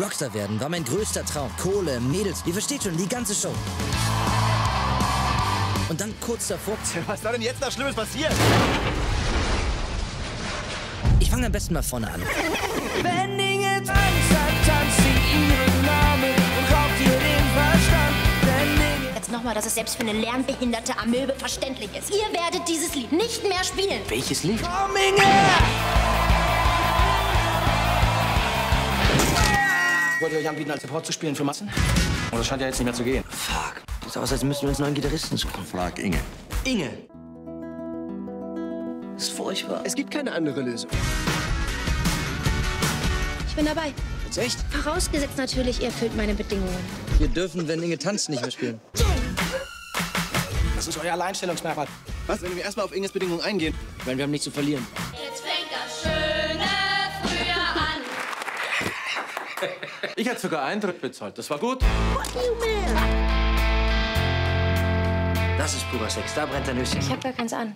Rockstar werden war mein größter Traum. Kohle, Mädels, ihr versteht schon, die ganze Show. Und dann kurz davor, Was ist da denn jetzt noch Schlimmes passiert? ich fange am besten mal vorne an. Wenn Inge Angst hat, tanzt sie ihren Namen und raubt ihr den Verstand. Wenn Jetzt nochmal, dass es selbst für eine lernbehinderte Amöbe verständlich ist. Ihr werdet dieses Lied nicht mehr spielen. Welches Lied? Komm, Inge! Wollt ihr euch anbieten, als Support zu spielen für Massen? Und das scheint ja jetzt nicht mehr zu gehen. Fuck. Sieht aus, als müssten wir uns einen neuen Gitarristen suchen. Frag Inge. Inge. Ist furchtbar. Es gibt keine andere Lösung. Ich bin dabei. Jetzt echt? Vorausgesetzt natürlich, ihr erfüllt meine Bedingungen. Wir dürfen, wenn Inge tanzt, nicht mehr spielen. Das ist euer Alleinstellungsmerkmal. Was, wenn wir erstmal auf Inges Bedingungen eingehen? Weil wir haben nichts zu verlieren. Ich hätte sogar Eintritt bezahlt. Das war gut. Das ist purer Sex. Da brennt ein Nüsschen. Ich hab gar keins an.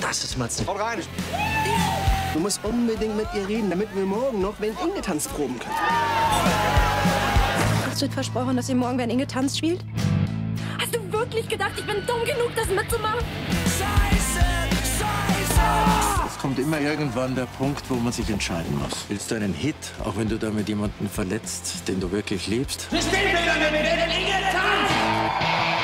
Das ist Matze. Haut rein. Du musst unbedingt mit ihr reden, damit wir morgen noch wenn Inge tanzt proben können. Hast du versprochen, dass ihr morgen, wenn Inge tanzt, spielt? Hast du wirklich gedacht, ich bin dumm genug, das mitzumachen? Kommt immer irgendwann der Punkt, wo man sich entscheiden muss. Willst du einen Hit, auch wenn du damit jemanden verletzt, den du wirklich liebst? Wir spielen wieder mit Inge tanzt!